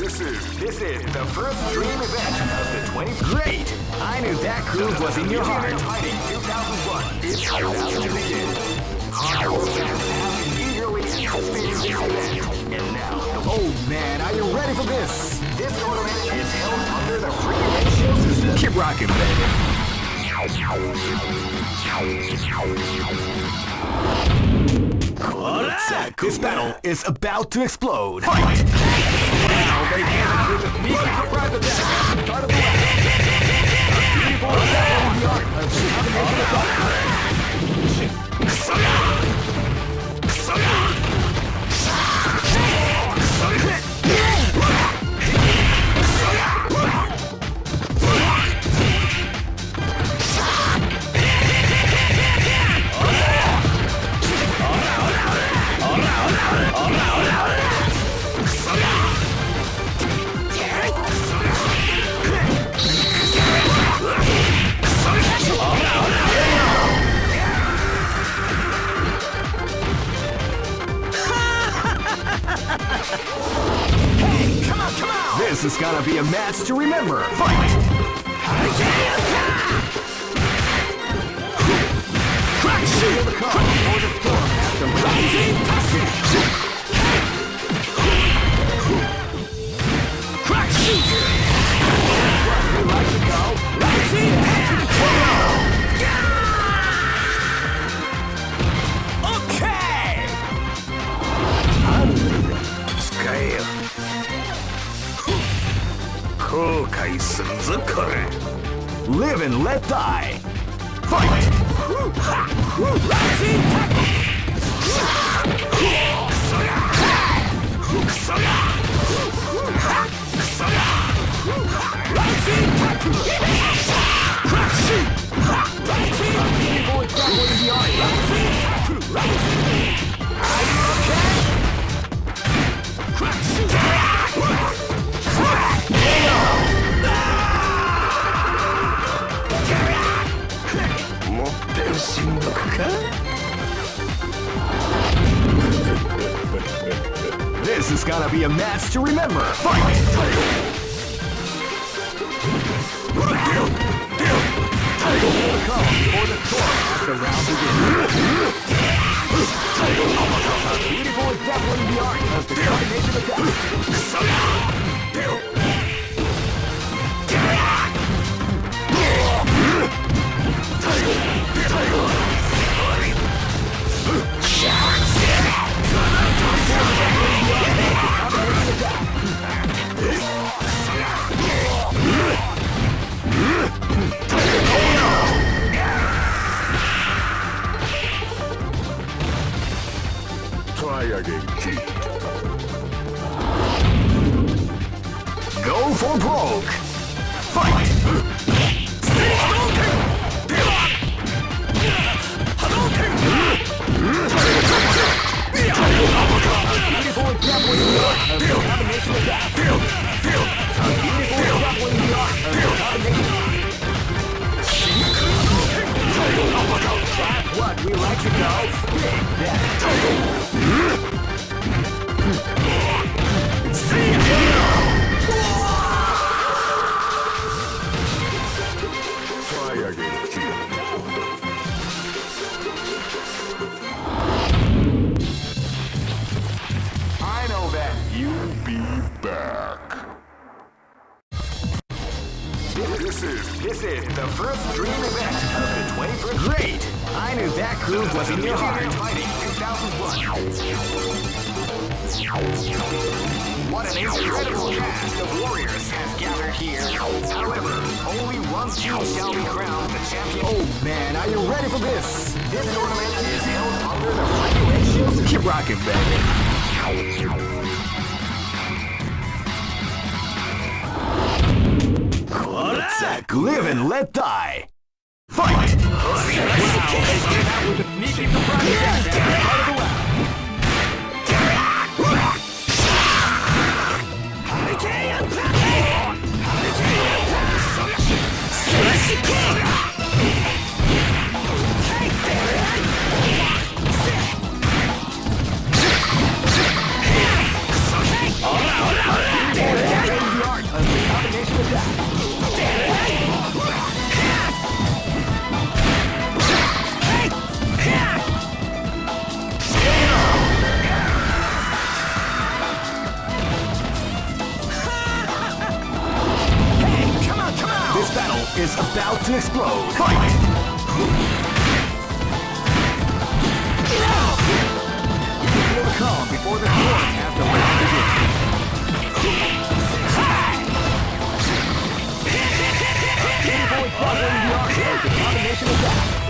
This is this is the first dream event of the 20. Great! I knew that groove was in your heart. Fighting 2001 is about to begin. Hardcore fans have been eagerly anticipating this event, and now the Oh man, are you ready for this? This tournament is held under the free ratio system. Keep rocking, baby. This battle is about to explode. Fight! This to remember. Fight! die, sons of. Live and let die. Fight! Crack shoot! ぺんしんどくか This is gonna be a match to remember. Fight! Beautiful is definitely the art of the combination attack. Shall be crowned the champion. Oh man, are you ready for this? This tournament is held under the system. Keep rocking, baby. Zack, live and let die. Fight! Try about to explode. Fight! Calm before the storm as the round begins. Boy the arc as the.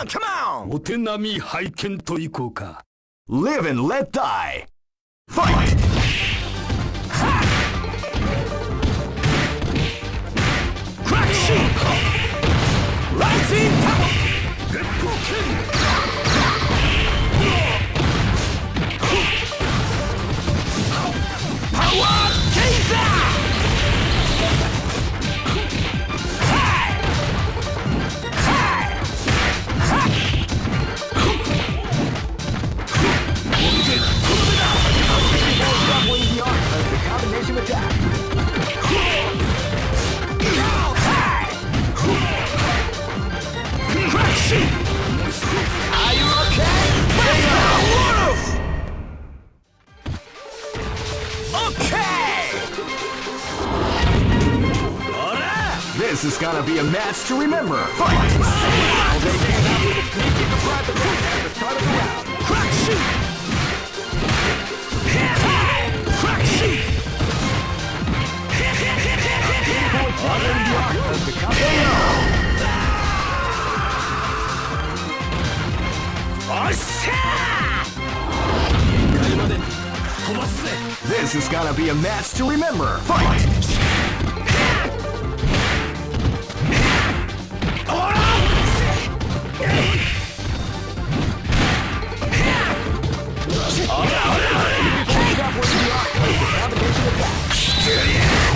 On, come on! お手並み拝見といこうか Live and let die. Fight! Crack shoot! Rising Tap! Power gonna be a match to remember. Fight! Crack shoot! This is gonna be a match to remember. Fight! All right. Before we drop where we are.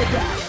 the death.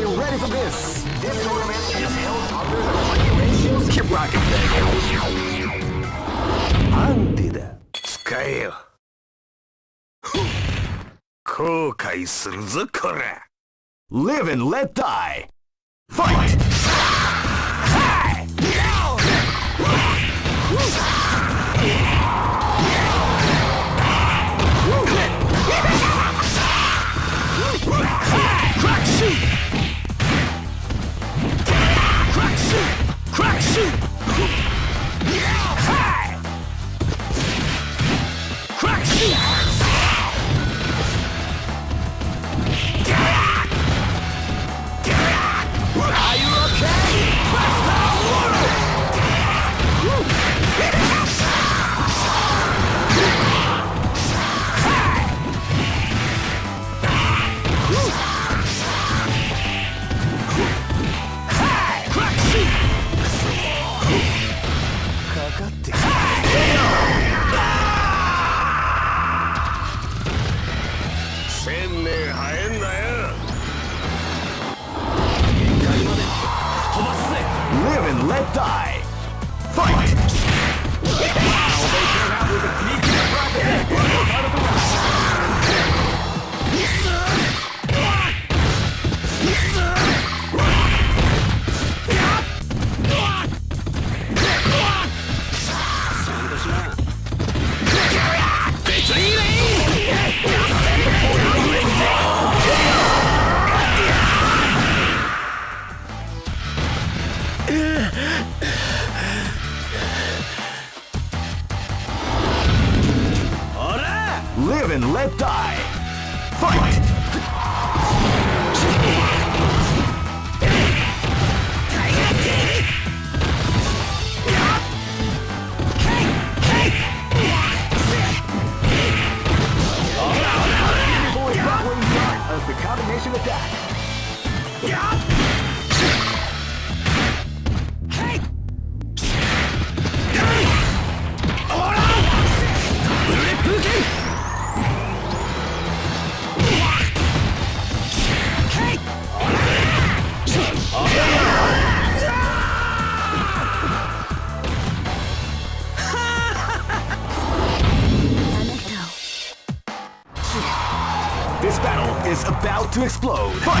you ready for this? This tournament is held under the free ratios. Keep rocking, baby. アンディだ使えよ後悔するぞこら Live and let die. Fight! Crack Shoot! Explode.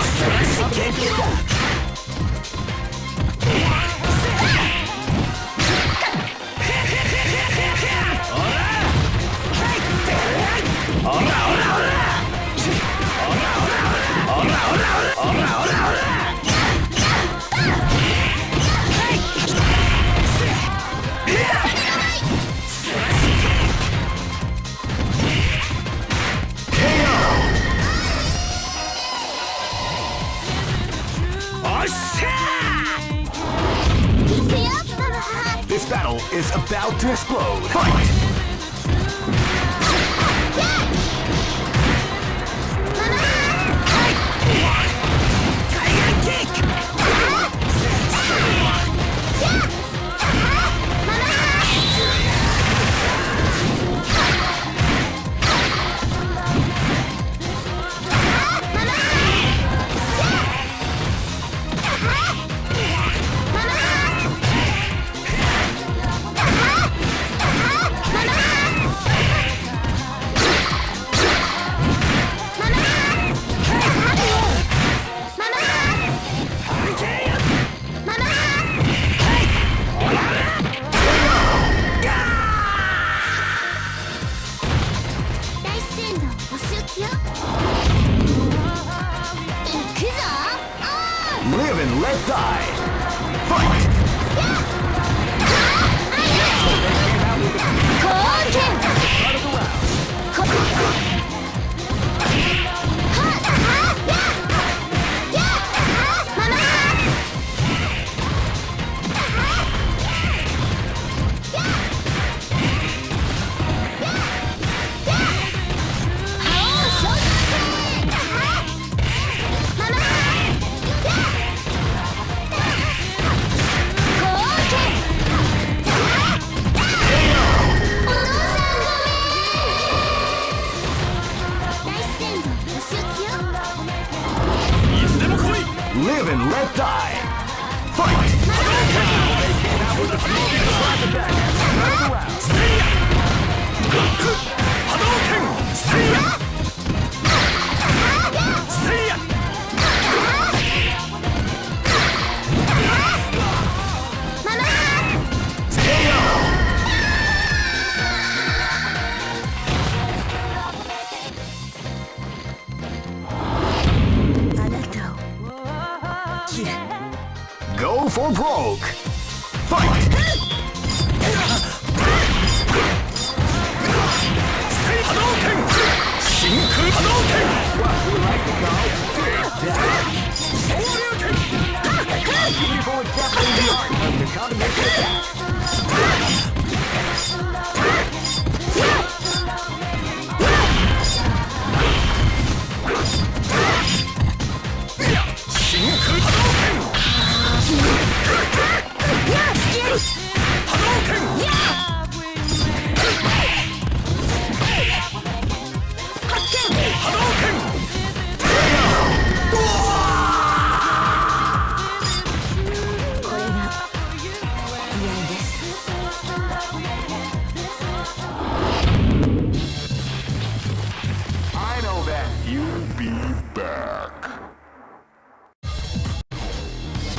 研究だオラオラオラオラオラオラオラオラオラオラオラオラ Beautiful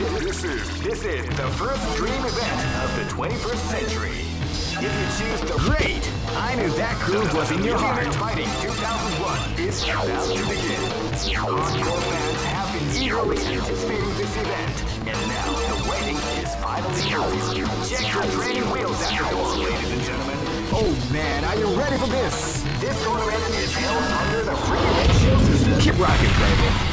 This is this is the first dream event of the 21st century. If you choose the wait, I knew that groove was in your heart. Fighting 2001 is about to begin. Hardcore fans have been eagerly anticipating this event, and now the waiting is finally over. Check your training wheels at the door, ladies and gentlemen. Oh man, are you ready for this? This tournament is held under the freaking ratio system. Keep rocking, baby.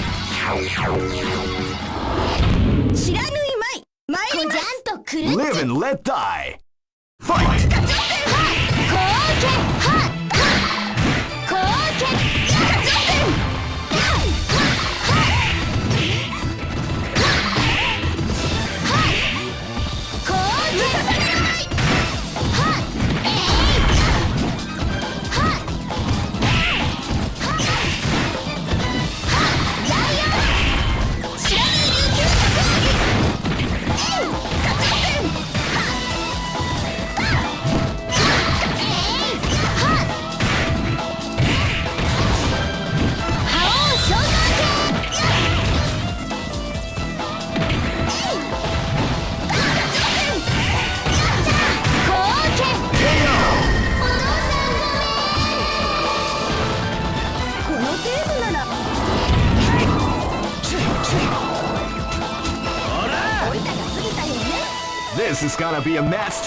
知らぬいまい。参ります。こじゃんとくるっち Live and let die. Fight! ガチ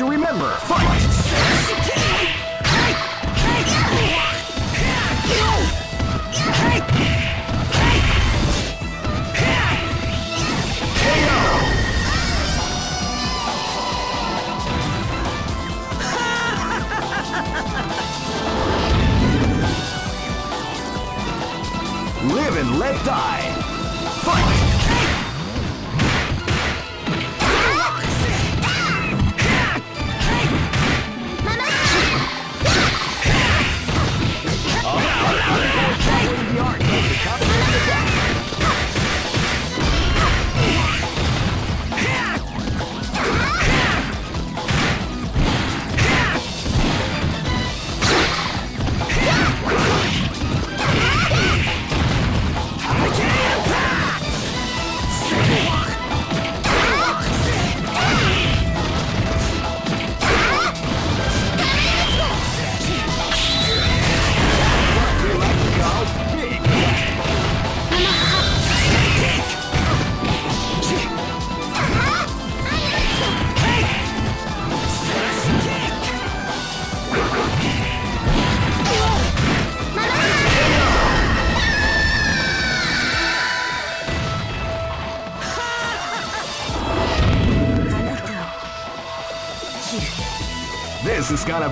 to remember. Fight!